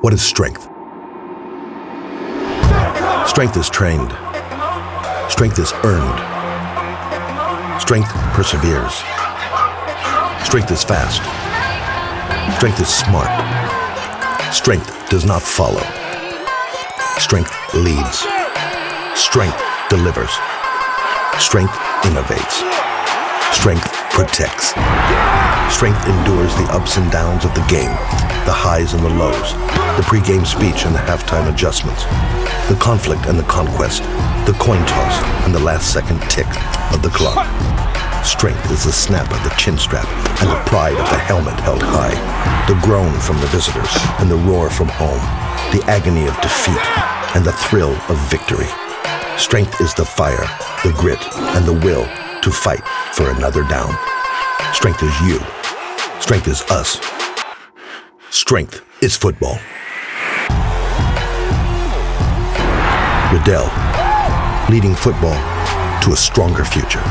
What is strength? Strength is trained. Strength is earned. Strength perseveres. Strength is fast. Strength is smart. Strength does not follow. Strength leads. Strength delivers. Strength innovates. Strength protects. Strength endures the ups and downs of the game, the highs and the lows, the pre-game speech and the halftime adjustments, the conflict and the conquest, the coin toss and the last second tick of the clock. Strength is the snap of the chin strap and the pride of the helmet held high, the groan from the visitors and the roar from home, the agony of defeat and the thrill of victory. Strength is the fire, the grit, and the will to fight for another down. Strength is you. Strength is us. Strength is football. Riddell, leading football to a stronger future.